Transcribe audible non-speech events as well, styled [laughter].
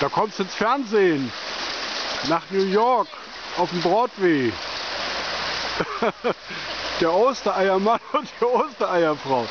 Da kommst du ins Fernsehen. Nach New York. Auf dem Broadway. [laughs] Der Ostereiermann und die Ostereierfrau.